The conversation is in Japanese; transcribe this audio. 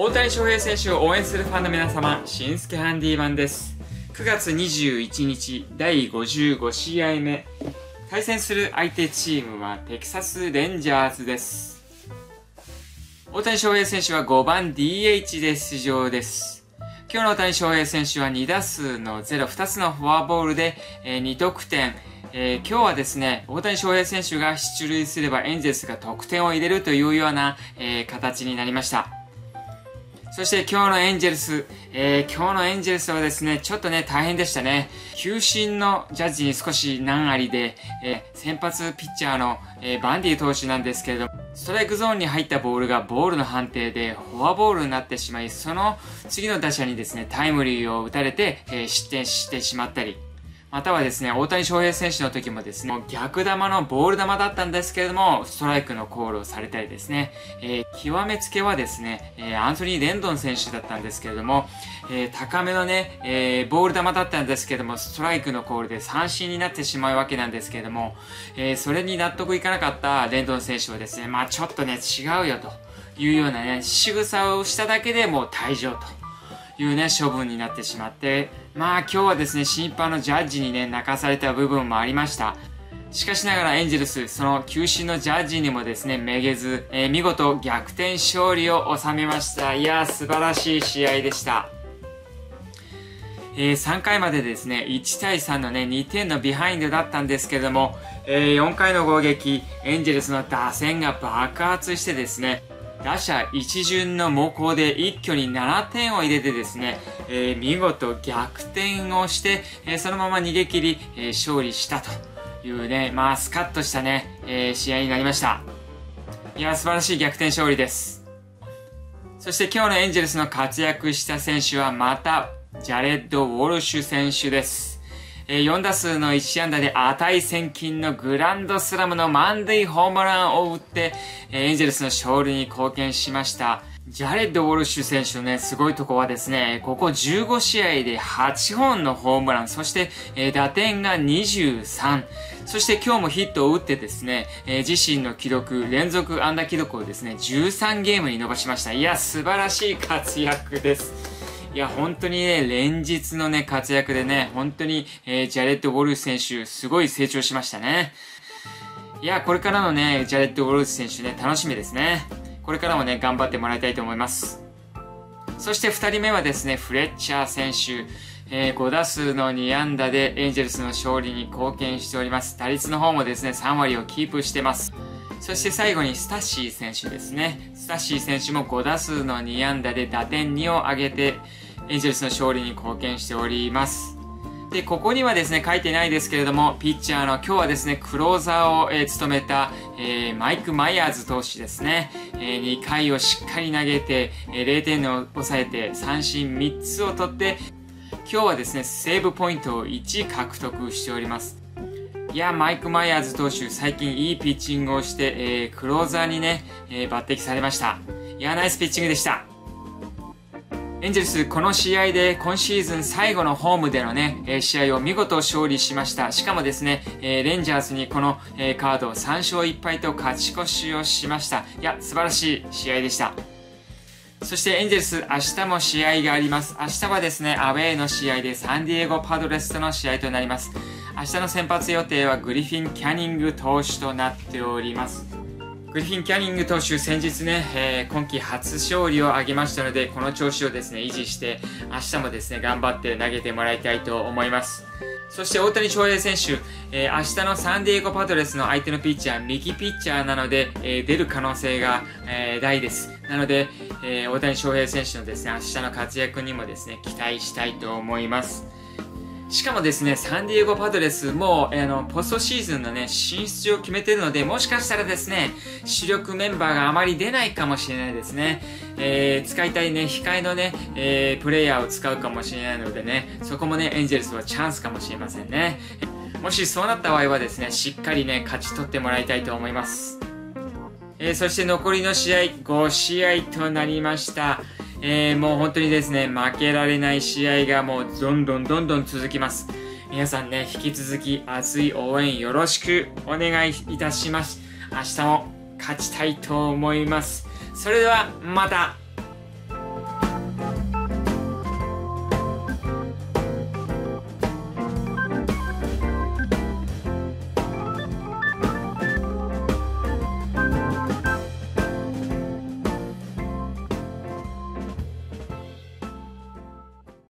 大谷翔平選手を応援するファンの皆様、しんすけハンディマンです。9月21日、第55試合目。対戦する相手チームはテキサスレンジャーズです。大谷翔平選手は5番 DH で出場です。今日の大谷翔平選手は2打数の0、2つのフォアボールで、え2得点、えー、今日はですね、大谷翔平選手が出塁すればエンゼルスが得点を入れるというような、えー、形になりました。そして今日のエンジェルス、えー、今日のエンジェルスはですね、ちょっとね、大変でしたね。球審のジャッジに少し難ありで、えー、先発ピッチャーの、えー、バンディ投手なんですけれども、ストライクゾーンに入ったボールがボールの判定でフォアボールになってしまい、その次の打者にですね、タイムリーを打たれて、え失点してしまったり、またはですね、大谷翔平選手の時もですね、逆球のボール球だったんですけれども、ストライクのコールをされたりですね、えー、極めつけはですね、えー、アンソニー・レンドン選手だったんですけれども、えー、高めのね、えボール球だったんですけれども、ストライクのコールで三振になってしまうわけなんですけれども、えそれに納得いかなかったレンドン選手はですね、まあちょっとね、違うよというようなね、仕草をしただけでもう退場と。いうね、処分になってしまって、まあ今日はですね、審判のジャッジにね、泣かされた部分もありました。しかしながらエンジェルス、その球審のジャッジにもですね、めげず、えー、見事逆転勝利を収めました。いやー、素晴らしい試合でした。えー、3回までですね、1対3のね、2点のビハインドだったんですけども、えー、4回の攻撃、エンジェルスの打線が爆発してですね、打者一巡の猛攻で一挙に7点を入れてですね、えー、見事逆転をして、えー、そのまま逃げ切り、えー、勝利したというね、まあスカッとしたね、え試合になりました。いや、素晴らしい逆転勝利です。そして今日のエンジェルスの活躍した選手はまた、ジャレッド・ウォルシュ選手です。え4打数の1安打で値千金のグランドスラムの満塁ホームランを打って、えエンゼルスの勝利に貢献しました。ジャレッド・ウォルシュ選手のね、すごいとこはですね、ここ15試合で8本のホームラン、そして、えー、打点が23、そして今日もヒットを打ってですね、えー、自身の記録、連続安打記録をですね、13ゲームに伸ばしました。いや、素晴らしい活躍です。いや、本当にね、連日のね、活躍でね、本当に、えー、ジャレット・ウォルフ選手、すごい成長しましたね。いや、これからのね、ジャレット・ウォルフ選手ね、楽しみですね。これからもね、頑張ってもらいたいと思います。そして2人目はですね、フレッチャー選手。えー、5打数の2安打でエンジェルスの勝利に貢献しております。打率の方もですね、3割をキープしてます。そして最後にスタッシー選手ですね。スタッシー選手も5打数の2安打で打点2を挙げて、エンジェルスの勝利に貢献しております。で、ここにはですね、書いてないですけれども、ピッチャーの今日はですね、クローザーを、えー、務めた、えー、マイク・マイヤーズ投手ですね、えー、2回をしっかり投げて、え0点を抑えて、三振3つを取って、今日はですね、セーブポイントを1獲得しております。いや、マイク・マイヤーズ投手、最近いいピッチングをして、えー、クローザーにね、えー、抜擢されました。いや、ナイスピッチングでした。エンジェルス、この試合で今シーズン最後のホームでのね、え試合を見事勝利しました。しかもですね、えレンジャーズにこの、えカードを3勝1敗と勝ち越しをしました。いや、素晴らしい試合でした。そしてエンジェルス、明日も試合があります。明日はですね、アウェーの試合でサンディエゴパドレスとの試合となります。明日の先発予定はグリフィン・キャニング投手となっております。グリフィン・キャニング投手先日ね、えー、今季初勝利を挙げましたので、この調子をですね、維持して、明日もですね、頑張って投げてもらいたいと思います。そして大谷翔平選手、えー、明日のサンディエゴパドレスの相手のピッチャー、右ピッチャーなので、えー、出る可能性が、えー、大です。なので、え大谷翔平選手のですね、明日の活躍にもですね、期待したいと思います。しかもですね、サンディエゴパドレスもう、あの、ポストシーズンのね、進出を決めてるので、もしかしたらですね、主力メンバーがあまり出ないかもしれないですね。えー、使いたいね、控えのね、えー、プレイヤーを使うかもしれないのでね、そこもね、エンジェルスはチャンスかもしれませんね。もしそうなった場合はですね、しっかりね、勝ち取ってもらいたいと思います。えー、そして残りの試合、5試合となりました。えー、もう本当にですね、負けられない試合がもうどんどんどんどん続きます。皆さんね、引き続き熱い応援よろしくお願いいたします。明日も勝ちたいと思います。それではまた